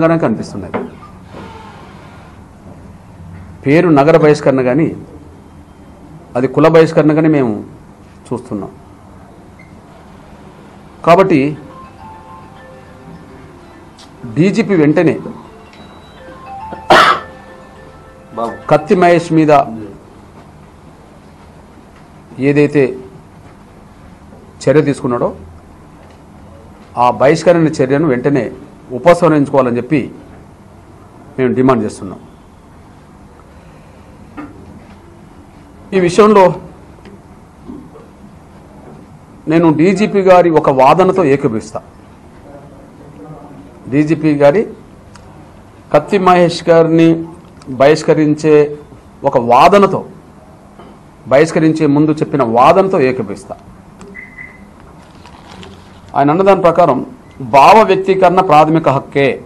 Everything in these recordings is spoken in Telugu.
బహిష్కరణగానే కనిపిస్తున్నాయి. పేరు నగర బహిష్కరణ కానీ అది కుల బహిష్కరణ కానీ మేము చూస్తున్నాం. కాబట్టి డీజీపీ వెంటనే కత్తి మహేష్ మీద ఏదైతే చర్య తీసుకున్నాడో ఆ బహిష్కరణ చర్యను వెంటనే ఉపసంహరించుకోవాలని చెప్పి మేము డిమాండ్ చేస్తున్నాం. ఈ విషయంలో నేను డీజీపీ గారి ఒక వాదనతో ఏకీభవిస్తా. డీజీపీ గారి కత్తి మహేష్ గారిని బహిష్కరించే ఒక వాదనతో బహిష్కరించే ముందు చెప్పిన వాదనతో ఏకీభవిస్తా. ఆయన అన్నదాని ప్రకారం భావ వ్యక్తీకరణ ప్రాథమిక హక్కే.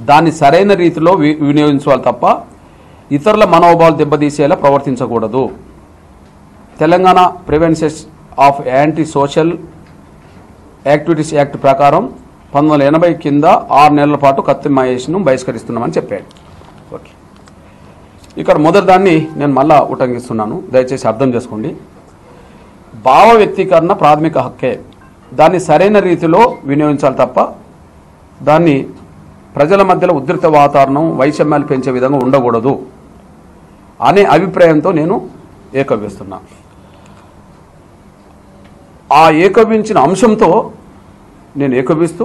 దాన్ని సరైన రీతిలో వి- వినియోగించాలి తప్ప ఇతరుల మనోభావాలు దెబ్బతీసేలా ప్రవర్తించకూడదు. Telangana prevention of anti social activities act ప్రకారం పంతొమ్మిది ఎనభై కింద ఆరు నెలల పాటు కత్తి మహేష్ను బహిష్కరిస్తున్నామని చెప్పాడు ఓకే. ఇక్కడ మొదటి దాన్ని నేను మళ్ళా ఉటంకిస్తున్నాను. దయచేసి అర్థం చేసుకోండి. భావ వ్యక్తీకరణ ప్రాథమిక హక్కే. దాన్ని సరైన రీతిలో వినియోగించాలి తప్ప దాన్ని ప్రజల మధ్యలో ఉధృత వాతావరణం వైషమ్యాలు పెంచే విధంగా ఉండకూడదు అనే అభిప్రాయంతో నేను ఏకవ్యస్తున్నా. ఆ ఏకవించిన అంశంతో నేను ఏకవిస్తూ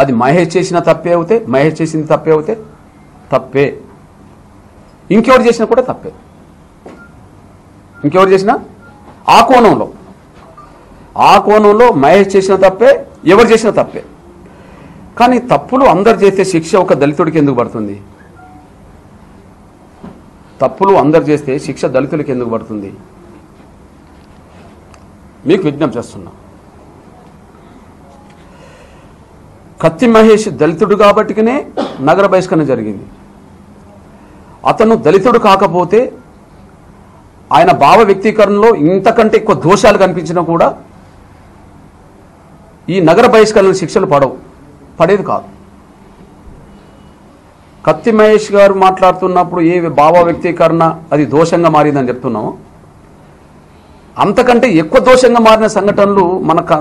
అది మహేష్ చేసిన తప్పే అవుతే మహేష్ చేసింది తప్పే అవుతే తప్పే. ఇంకెవరు చేసినా కూడా తప్పే. ఇంకెవరు చేసినా ఆ కోణంలో. ఆ కోణంలో మహేష్ చేసిన తప్పే ఎవరు చేసిన తప్పే. కానీ తప్పులు అందరు చేస్తే శిక్ష ఒక దళితుడికి ఎందుకు పడుతుంది? తప్పులు అందరు చేస్తే శిక్ష దళితులకి ఎందుకు పడుతుంది? మీకు విజ్ఞప్తి చేస్తున్నా. కత్తి మహేష్ దళితుడు కాబట్టికనే నగర బహిష్కరణ జరిగింది. అతను దళితుడు కాకపోతే ఆయన భావ వ్యక్తీకరణలో ఇంతకంటే ఎక్కువ దోషాలు కనిపించినా కూడా ఈ నగర బహిష్కరణ శిక్షలు పడవు. పడేది కాదు. కత్తి మహేష్ గారు మాట్లాడుతున్నప్పుడు ఏ భావ వ్యక్తీకరణ అది దోషంగా మారిందని చెప్తున్నాము. అంతకంటే ఎక్కువ దోషంగా మారిన సంఘటనలు మనకు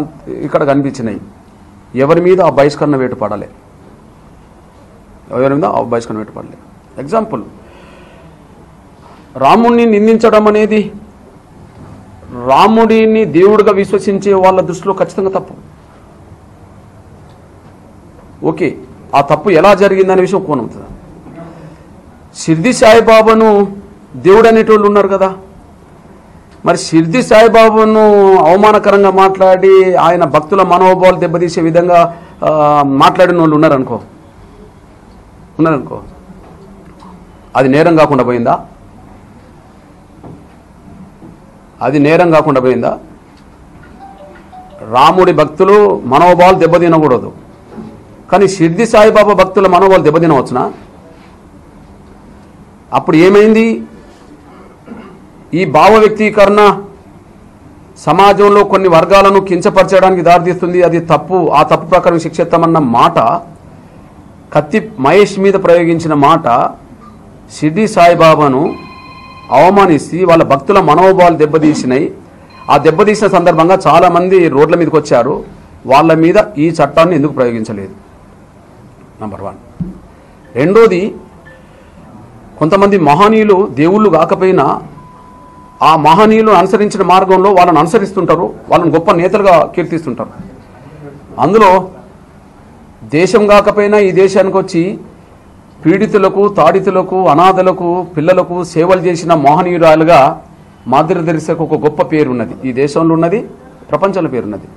ఇక్కడ కనిపించినాయి. ఎవరి మీద ఆ బహిష్కరణ వేటు పడలే ఎవరి మీద ఆ బహిష్కరణ వేటు పడలే ఎగ్జాంపుల్ రాముణ్ణి నిందించడం అనేది రాముడిని దేవుడిగా విశ్వసించే వాళ్ళ దృష్టిలో ఖచ్చితంగా తప్పు. ఓకే ఆ తప్పు ఎలా జరిగిందనే విషయం కోనవుతుంది షిర్ది సాయిబాబాను దేవుడు అనేటోళ్ళు ఉన్నారు కదా. మరి షిర్ది సాయిబాబాను అవమానకరంగా మాట్లాడి ఆయన భక్తుల మనోభావాలు దెబ్బతీసే విధంగా మాట్లాడిన వాళ్ళు ఉన్నారనుకో. ఉన్నారనుకో. అది నేరం కాకుండా పోయిందా? అది నేరం కాకుండా పోయిందా? రాముడి భక్తులు మనోభావాలు దెబ్బతినకూడదు. కానీ షిర్ది సాయిబాబా భక్తుల మనోభావాలు దెబ్బతినవచ్చునా? అప్పుడు ఏమైంది? ఈ భావ వ్యక్తీకరణ సమాజంలో కొన్ని వర్గాలను కించపరచడానికి దారితీస్తుంది. అది తప్పు. ఆ తప్పు ప్రకారం శిక్షిస్తామన్న మాట కత్తి మహేష్ మీద ప్రయోగించిన మాట షిర్డి సాయిబాబాను అవమానిస్తే వాళ్ళ భక్తుల మనోభావాలు దెబ్బతీసినాయి. ఆ దెబ్బతీసిన సందర్భంగా చాలామంది రోడ్ల మీదకి వచ్చారు. వాళ్ళ మీద ఈ చట్టాన్ని ఎందుకు ప్రయోగించలేదు? నంబర్ వన్ రెండోది కొంతమంది మహనీయులు దేవుళ్ళు కాకపోయినా ఆ మహనీయులు అనుసరించిన మార్గంలో వాళ్ళని అనుసరిస్తుంటారు వాళ్ళని గొప్ప నేతలుగా కీర్తిస్తుంటారు. అందులో దేశం కాకపోయినా ఈ దేశానికి వచ్చి పీడితులకు తాడితులకు అనాథలకు పిల్లలకు సేవలు చేసిన మహనీయురాలుగా మాదిరి దర్శకు ఒక గొప్ప పేరు ఉన్నది ఈ దేశంలో ఉన్నది ప్రపంచంలో పేరున్నది.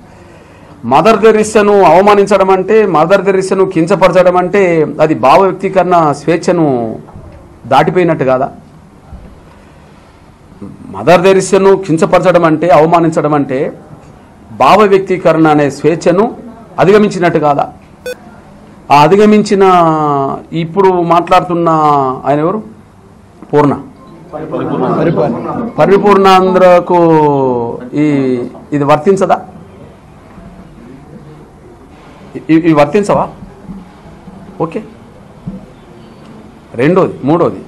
మదర్ తెరిసను అవమానించడం అంటే మదర్ తెరిసను కించపరచడం అంటే అది భావ వ్యక్తీకరణ స్వేచ్ఛను దాటిపోయినట్టు కాదా మదర్ తెరిసను కించపరచడం అంటే అవమానించడం అంటే భావ వ్యక్తీకరణ అనే స్వేచ్ఛను అధిగమించినట్టు కాదా ఆ అధిగమించిన ఇప్పుడు మాట్లాడుతున్న ఆయన ఎవరు పూర్ణ పరిపూర్ణాంధ్రకు ఈ ఇది వర్తించదా ఇవి వర్తించవా? ఓకే. రెండోది మూడోది.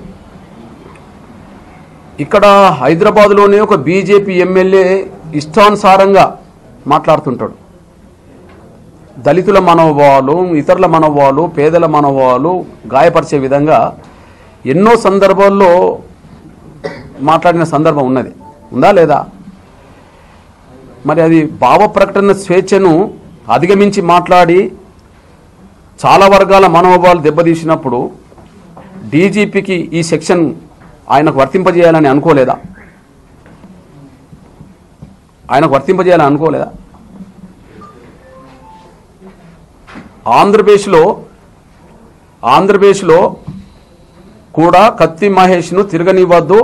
ఇక్కడ హైదరాబాద్లోనే ఒక బీజేపీ ఎమ్మెల్యే ఇష్టానుసారంగా మాట్లాడుతుంటాడు. దళితుల మనోభావాలు ఇతరుల మనోభావాలు పేదల మనోభావాలు గాయపరిచే విధంగా ఎన్నో సందర్భాల్లో మాట్లాడిన సందర్భం ఉన్నది. ఉందా లేదా? మరి అది భావ ప్రకటన స్వేచ్ఛను అధిగమించి మాట్లాడి చాలా వర్గాల మనోభావాలు దెబ్బతీసినప్పుడు డీజీపీకి ఈ సెక్షన్ ఆయనకు వర్తింపజేయాలని అనుకోలేదా? ఆయనకు వర్తింపజేయాలని అనుకోలేదా? ఆంధ్రప్రదేశ్లో ఆంధ్రప్రదేశ్లో కూడా కత్తి మహేష్ను తిరగనివ్వద్దు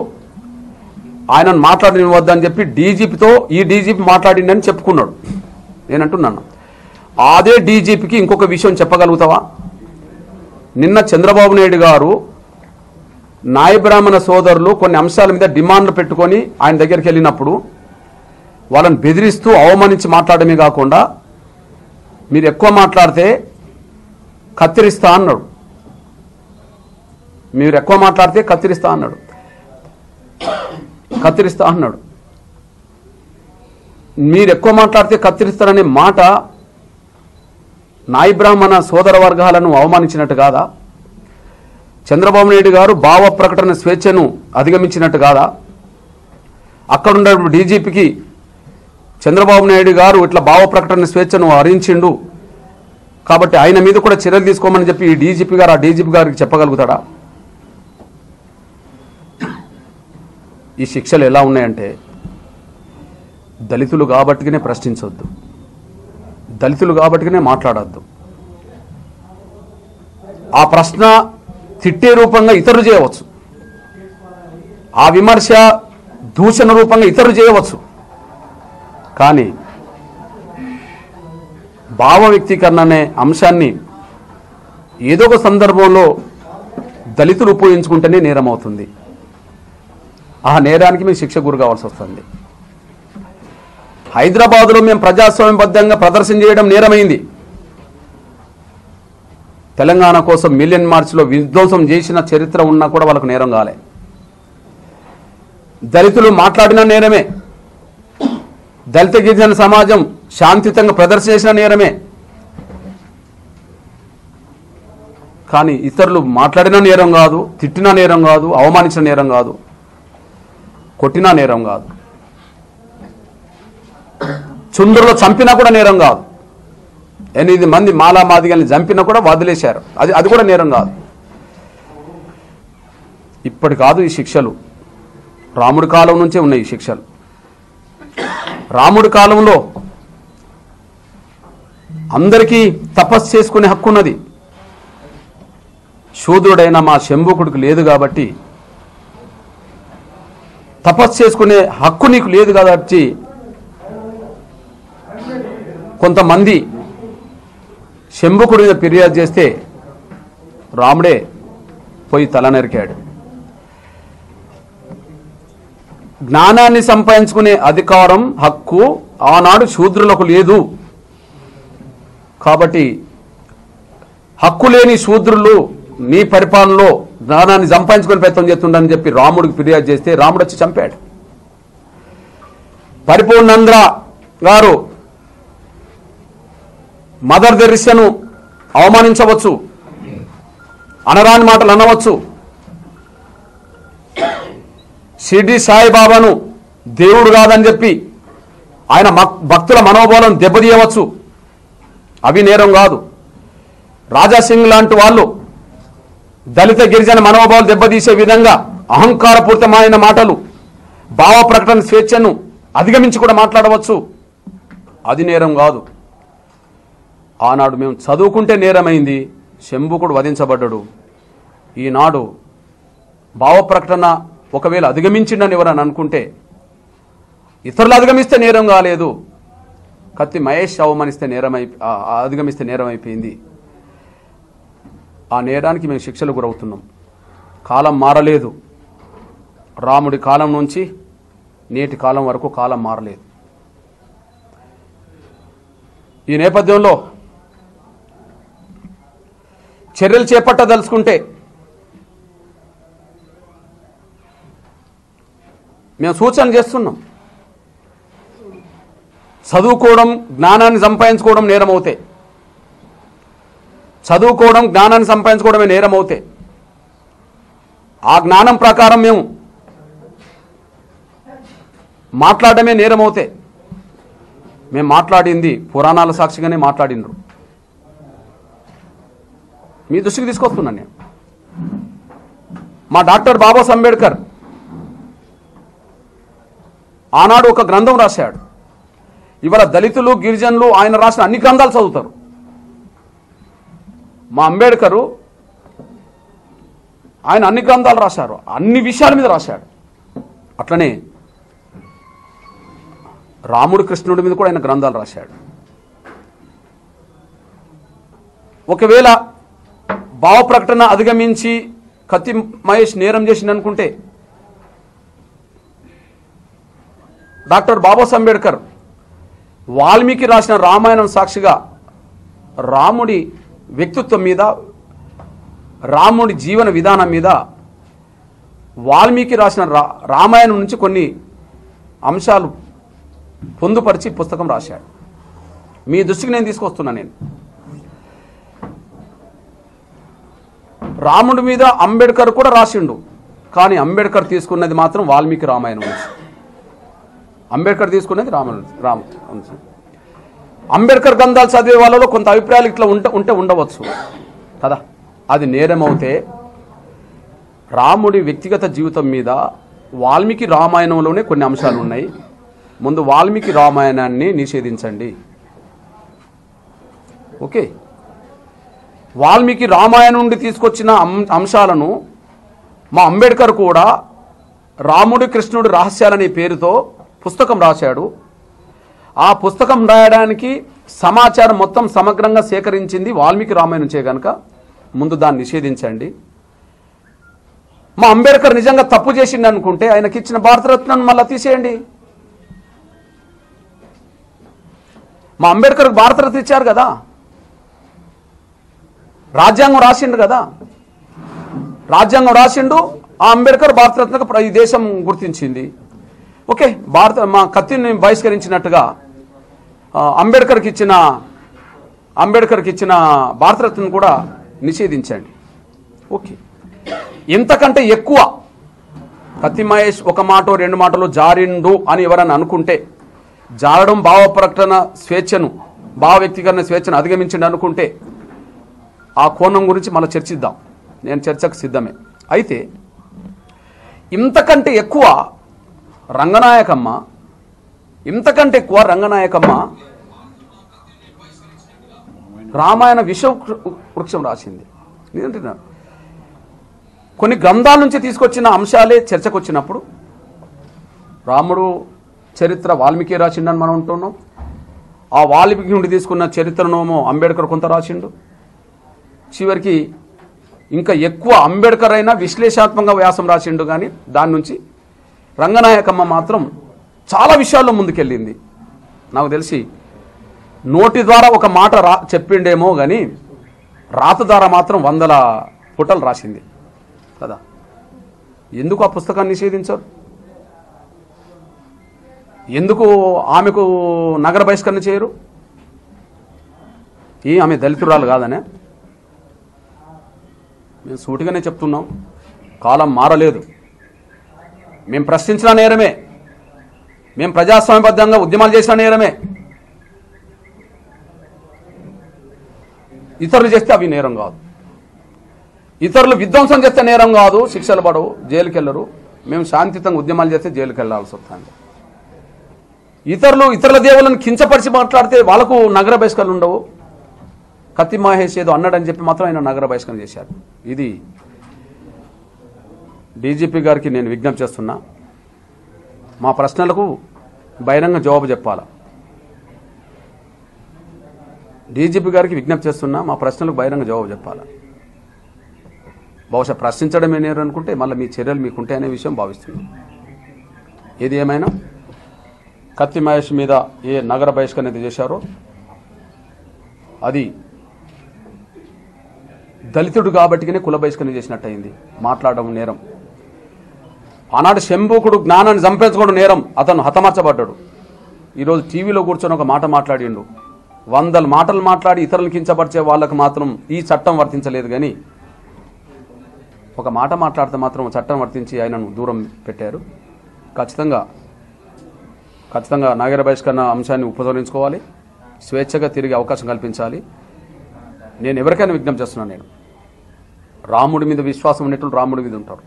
ఆయనను మాట్లాడనివ్వద్దు అని చెప్పి డీజీపీతో ఈ డీజీపీ మాట్లాడిండని చెప్పుకున్నాడు. నేను అంటున్నాను అదే డీజీపీకి ఇంకొక విషయం చెప్పగలుగుతావా? నిన్న చంద్రబాబు నాయుడు గారు నాయబ్రాహ్మణ సోదరులు కొన్ని అంశాల మీద డిమాండ్లు పెట్టుకొని ఆయన దగ్గరికి వెళ్ళినప్పుడు వాళ్ళని బెదిరిస్తూ అవమానించి మాట్లాడమే కాకుండా మీరు ఎక్కువ మాట్లాడితే కత్తిరిస్తా అన్నాడు. మీరు ఎక్కువ మాట్లాడితే కత్తిరిస్తా అన్నాడు. కత్తిరిస్తా అన్నాడు. మీరు ఎక్కువ మాట్లాడితే కత్తిరిస్తారనే మాట నాయ బ్రాహ్మణ సోదర వర్గాలను అవమానించినట్టు కాదా? చంద్రబాబు నాయుడు గారు భావ ప్రకటన స్వేచ్ఛను అధిగమించినట్టు కాదా? అక్కడున్న డీజీపీకి చంద్రబాబు నాయుడు గారు ఇట్లా భావ ప్రకటన స్వేచ్ఛను హరించిండు. కాబట్టి ఆయన మీద కూడా చర్యలు తీసుకోమని చెప్పి ఈ డీజీపీ గారు ఆ డీజీపీ గారికి చెప్పగలుగుతాడా? ఈ శిక్షలు ఎలా ఉన్నాయంటే దళితులు కాబట్టినే ప్రశ్నించవద్దు దళితులు కాబట్టినే మాట్లాడద్దు. ఆ ప్రశ్న తిట్టే రూపంగా ఇతరులు చేయవచ్చు. ఆ విమర్శ దూషణ రూపంగా ఇతరులు చేయవచ్చు. కానీ భావ వ్యక్తీకరణ అనే అంశాన్ని ఏదో ఒక సందర్భంలో దళితులు ఉపయోగించుకుంటేనే నేరం అవుతుంది ఆ నేరానికి మేము శిక్ష గురి కావాల్సి వస్తుంది. హైదరాబాదులో మేము ప్రజాస్వామ్యబద్ధంగా ప్రదర్శన చేయడం నేరమైంది. తెలంగాణ కోసం మిలియన్ మార్చ్లో విధ్వంసం చేసిన చరిత్ర ఉన్నా కూడా వాళ్ళకు నేరం కాలే. దళితులు మాట్లాడిన నేరమే. దళిత గిరిజన సమాజం శాంతియుతంగా ప్రదర్శన చేసిన నేరమే. కానీ ఇతరులు మాట్లాడిన నేరం కాదు తిట్టిన నేరం కాదు అవమానించిన నేరం కాదు కొట్టినా నేరం కాదు. చుందరులో చంపినా కూడా నేరం కాదు. ఎనిమిది మంది మాలా మాదిగల్ని చంపినా కూడా వదిలేశారు. అది అది కూడా నేరం కాదు. ఇప్పటి కాదు ఈ శిక్షలు. రాముడి కాలం నుంచే ఉన్నాయి ఈ శిక్షలు. రాముడి కాలంలో అందరికీ తపస్సు చేసుకునే హక్కు ఉన్నది. శూద్రుడైన మా శంభుకుడికి లేదు కాబట్టి తపస్సు చేసుకునే హక్కు నీకు లేదు కాబట్టి కొంతమంది శంభుకుడి మీద ఫిర్యాదు చేస్తే రాముడే పోయి తల నరికాడు. జ్ఞానాన్ని సంపాదించుకునే అధికారం హక్కు ఆనాడు శూద్రులకు లేదు. కాబట్టి హక్కు లేని శూద్రులు నీ పరిపాలనలో జ్ఞానాన్ని సంపాదించుకుని ప్రయత్నం చేస్తుండని చెప్పి రాముడికి ఫిర్యాదు చేస్తే రాముడు వచ్చి చంపాడు. పరిపూర్ణంద్ర గారు మదర్ దెరిస్యను అవమానించవచ్చు. అనరాని మాటలు అనవచ్చు. షిర్డి సాయిబాబాను దేవుడు కాదని చెప్పి ఆయన భక్తుల మనోభావం దెబ్బతీయవచ్చు. అవి నేరం కాదు. రాజాసింగ్ లాంటి వాళ్ళు దళిత గిరిజన మనోభావాలు దెబ్బతీసే విధంగా అహంకారపూరితమైన మాటలు భావ ప్రకటన స్వేచ్ఛను అధిగమించి కూడా మాట్లాడవచ్చు. అది నేరం కాదు. ఆనాడు మేము చదువుకుంటే నేరమైంది. శంభుకుడు వధించబడ్డాడు. ఈనాడు భావ ప్రకటన ఒకవేళ అధిగమించిండని ఎవరని అనుకుంటే ఇతరులు అధిగమిస్తే నేరం కాలేదు. కత్తి మహేష్ అవమానిస్తే నేరం అయి అధిగమిస్తే నేరం అయిపోయింది ఆ నేరానికి మేము శిక్షలు గురవుతున్నాం. కాలం మారలేదు. రాముడి కాలం నుంచి నేటి కాలం వరకు కాలం మారలేదు. ఈ నేపథ్యంలో చర్యలు చేపట్టదలుచుకుంటే మేము సూచన చేస్తున్నాం. చదువుకోవడం జ్ఞానాన్ని సంపాదించుకోవడం నేరం అవుతే చదువుకోవడం జ్ఞానాన్ని సంపాదించుకోవడమే నేరం అవుతే ఆ జ్ఞానం ప్రకారం మేము మాట్లాడడమే నేరం అవుతే మేము మాట్లాడింది పురాణాల సాక్షిగానే మాట్లాడినరు. మీ దృష్టికి తీసుకొస్తున్నాను నేను. మా డాక్టర్ బాబాస్ అంబేద్కర్ ఆనాడు ఒక గ్రంథం రాశాడు. ఇవాళ దళితులు గిరిజనులు ఆయన రాసిన అన్ని గ్రంథాలు చదువుతారు. మా అంబేద్కరు ఆయన అన్ని గ్రంథాలు రాశారు. అన్ని విషయాల మీద రాశాడు. అట్లనే రాముడు కృష్ణుడి మీద కూడా ఆయన గ్రంథాలు రాశాడు. ఒకవేళ భావ ప్రకటన అధిగమించి కత్తి మహేష్ నేరం చేసింది అనుకుంటే డాక్టర్ బాబాసాహెబ్ అంబేద్కర్ వాల్మీకి రాసిన రామాయణం సాక్షిగా రాముడి వ్యక్తిత్వం మీద రాముడి జీవన విధానం మీద వాల్మీకి రాసిన రా రామాయణం నుంచి కొన్ని అంశాలు పొందుపరిచి పుస్తకం రాశాడు. మీ దృష్టికి నేను తీసుకొస్తున్నా నేను. రాముడి మీద అంబేద్కర్ కూడా రాసిండు. కానీ అంబేద్కర్ తీసుకున్నది మాత్రం వాల్మీకి రామాయణం నుంచి. అంబేద్కర్ తీసుకున్నది రామ రామ అంబేద్కర్ గ్రంథాలు చదివే వాళ్ళలో కొంత అభిప్రాయాలు ఇట్లా ఉంటే ఉంటే ఉండవచ్చు. కదా? అది నేరమవుతే రాముడి వ్యక్తిగత జీవితం మీద వాల్మీకి రామాయణంలోనే కొన్ని అంశాలు ఉన్నాయి. ముందు వాల్మీకి రామాయణాన్ని నిషేధించండి. ఓకే? వాల్మీకి రామాయణం నుండి తీసుకొచ్చిన అం- అంశాలను మా అంబేద్కర్ కూడా రాముడి కృష్ణుడి రహస్యాలనే పేరుతో పుస్తకం రాశాడు. ఆ పుస్తకం రాయడానికి సమాచారం మొత్తం సమగ్రంగా సేకరించింది వాల్మీకి రామాయణం చే కనుక ముందు దాన్ని నిషేధించండి. మా అంబేద్కర్ నిజంగా తప్పు చేసిండు అనుకుంటే ఆయనకి ఇచ్చిన భారతరత్నాన్ని మళ్ళీ తీసేయండి. మా అంబేద్కర్ భారతరత్న ఇచ్చారు కదా? రాజ్యాంగం రాసిండు కదా. రాజ్యాంగం రాసిండు ఆ అంబేద్కర్ భారతరత్నకు ప్ర- ఈ దేశం గుర్తించింది. ఓకే భారత మా కత్తిని బహిష్కరించినట్టుగా అంబేద్కర్కి ఇచ్చిన అంబేద్కర్కి ఇచ్చిన భారతరత్నను కూడా నిషేధించండి. ఓకే. ఇంతకంటే ఎక్కువ కత్తి మహేష్ ఒక మాట రెండు మాటలు జారిండు అని ఎవరన్నా అనుకుంటే జారడం భావ ప్రకటన స్వేచ్ఛను భావ వ్యక్తీకరణ స్వేచ్ఛను అధిగమించండి అనుకుంటే ఆ కోణం గురించి మళ్ళీ చర్చిద్దాం. నేను చర్చకు సిద్ధమే. అయితే ఇంతకంటే ఎక్కువ రంగనాయకమ్మ ఇంతకంటే ఎక్కువ రంగనాయకమ్మ రామాయణ విష వృక్షం రాసింది. ఏంటంటే కొన్ని గ్రంథాల నుంచి తీసుకొచ్చిన అంశాలే చర్చకు వచ్చినప్పుడు రాముడు చరిత్ర వాల్మీకి రాసిండని మనం ఉంటున్నాం ఆ వాల్మీకి నుండి తీసుకున్న చరిత్రనేమో అంబేద్కర్ కొంత రాసిండు. చివరికి ఇంకా ఎక్కువ అంబేద్కర్ అయినా విశ్లేషణాత్మకంగా వ్యాసం రాసిండు కానీ దాని నుంచి రంగనాయకమ్మ మాత్రం చాలా విషయాల్లో ముందుకెళ్ళింది. నాకు తెలిసి నోటి ద్వారా ఒక మాట రా చెప్పిండేమో కానీ రాత ద్వారా మాత్రం వందల పుటలు రాసింది. కదా? ఎందుకు ఆ పుస్తకాన్ని నిషేధించారు? ఎందుకు ఆమెకు నగర బహిష్కరణ చేయరు? ఈ ఆమె దళితురాలు కాదనే? మేము సూటిగానే చెప్తున్నాం. కాలం మారలేదు. మేము ప్రశ్నించిన నేరమే. మేము ప్రజాస్వామ్యబద్ధంగా ఉద్యమాలు చేసిన నేరమే. ఇతరులు చేస్తే అవి నేరం కాదు. ఇతరులు విధ్వంసం చేస్తే నేరం కాదు. శిక్షలు పడవు. జైలుకి వెళ్ళరు మేము శాంతియుతంగా ఉద్యమాలు చేస్తే జైలుకి వెళ్ళాల్సి వస్తుంది. ఇతరులు ఇతరుల దేవులను కించపరిచి మాట్లాడితే వాళ్ళకు నగర బహిష్కరణలు ఉండవు. కత్తి మహేష్ ఏదో అన్నాడని చెప్పి మాత్రం ఆయన నగర బహిష్కరణ చేశారు. ఇది డీజీపీ గారికి నేను విజ్ఞప్తి చేస్తున్నా. మా ప్రశ్నలకు బహిరంగ జవాబు చెప్పాలా? డీజీపీ గారికి విజ్ఞప్తి చేస్తున్నా మా ప్రశ్నలకు బహిరంగ జవాబు చెప్పాలా? బహుశా ప్రశ్నించడమే నేరు అనుకుంటే మళ్ళీ మీ చర్యలు మీకుంటే అనే విషయం భావిస్తున్నాం. ఏది ఏమైనా? కత్తి మహేష్ మీద ఏ నగర బహిష్కరణ అయితే చేశారో అది దళితుడు కాబట్టికనే కుల బహిష్కరణ చేసినట్టు అయింది మాట్లాడడం నేరం. ఆనాడు శంభుకుడు జ్ఞానాన్ని చంపించుకోవడం నేరం. అతను హతమార్చబడ్డాడు. ఈరోజు టీవీలో కూర్చొని ఒక మాట మాట్లాడిండు. వందల మాటలు మాట్లాడి ఇతరులను కించపరిచే వాళ్ళకు మాత్రం ఈ చట్టం వర్తించలేదు కానీ ఒక మాట మాట్లాడితే మాత్రం చట్టం వర్తించి ఆయనను దూరం పెట్టారు. ఖచ్చితంగా ఖచ్చితంగా నాగర బహిష్కరణ అంశాన్ని ఉపసంహరించుకోవాలి. స్వేచ్ఛగా తిరిగి అవకాశం కల్పించాలి. నేను ఎవరికైనా విజ్ఞప్తి చేస్తున్నాను నేను. రాముడి మీద విశ్వాసం ఉన్నట్లు రాముడి మీద ఉంటారు.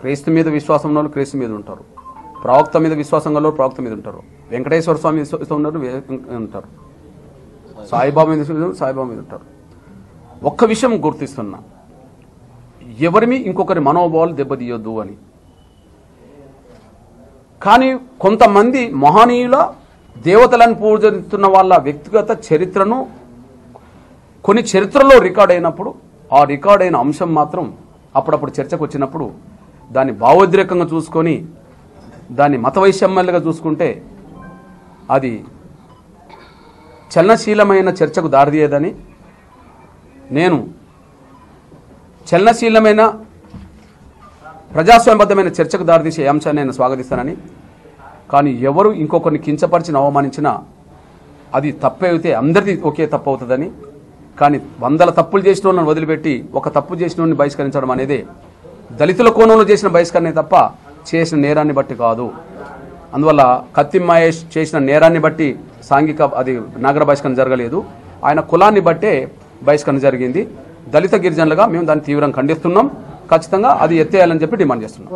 క్రీస్తు మీద విశ్వాసం ఉన్న వాళ్ళు క్రీస్తు మీద ఉంటారు. ప్రవక్త మీద విశ్వాసం గల ప్రవక్త మీద ఉంటారు. వెంకటేశ్వర స్వామి ఉన్నారు ఉంటారు. సాయిబాబా మీద సాయిబాబా మీద ఉంటారు. ఒక్క విషయం గుర్తిస్తున్నా. ఎవరిమి ఇంకొకరి మనోభావాలు దెబ్బతీయొద్దు అని. కానీ కొంతమంది మహనీయుల దేవతలను పూజిస్తున్న వాళ్ళ వ్యక్తిగత చరిత్రను కొన్ని చరిత్రలో రికార్డ్ అయినప్పుడు ఆ రికార్డ్ అయిన అంశం మాత్రం అప్పుడప్పుడు చర్చకు వచ్చినప్పుడు దాన్ని భావోద్రేకంగా చూసుకొని దాన్ని మత వైషమ్యాలుగా చూసుకుంటే అది చలనశీలమైన చర్చకు దారితీయదని నేను చలనశీలమైన ప్రజాస్వామ్యబద్ధమైన చర్చకు దారితీసే అంశాన్ని నేను స్వాగతిస్తానని. కానీ ఎవరు ఇంకొకరిని కించపరిచిన అవమానించినా అది తప్పైతే అందరిది ఒకే తప్పు అవుతుందని కానీ వందల తప్పులు చేసిన వాళ్ళని వదిలిపెట్టి ఒక తప్పు చేసిన వాడిని బహిష్కరించడం అనేది దళితుల కోణంలో చేసిన బహిష్కరణ తప్ప చేసిన నేరాన్ని బట్టి కాదు. అందువల్ల కత్తి మహేష్ చేసిన నేరాన్ని బట్టి సాంఘిక అది నగర బహిష్కరణ జరగలేదు. ఆయన కులాన్ని బట్టే బహిష్కరణ జరిగింది. దళిత గిరిజనులుగా మేము దాన్ని తీవ్రంగా ఖండిస్తున్నాం. ఖచ్చితంగా అది ఎత్తేయాలని చెప్పి డిమాండ్ చేస్తున్నాం.